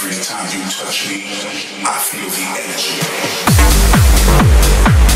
Every time you touch me, I feel the energy.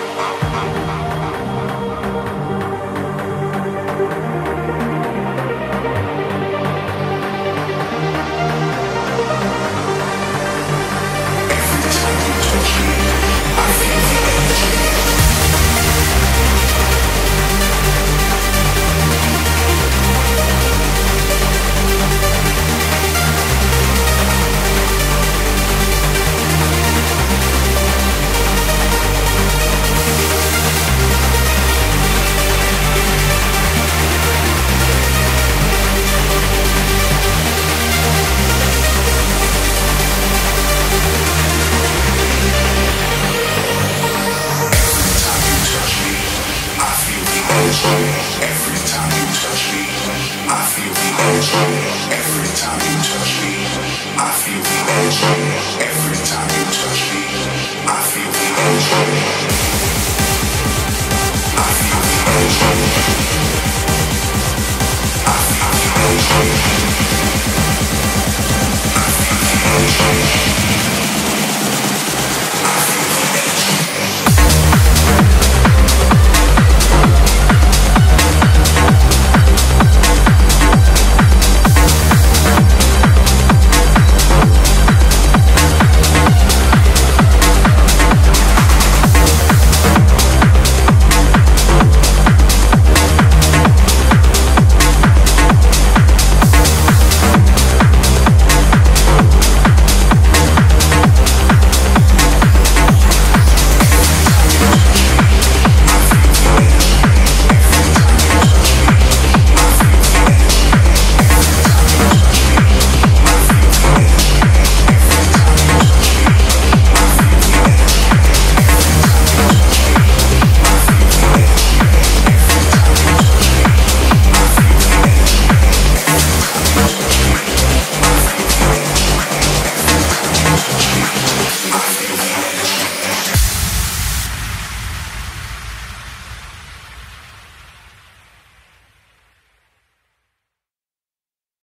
Every Every time you touch me, I feel the energy. Every time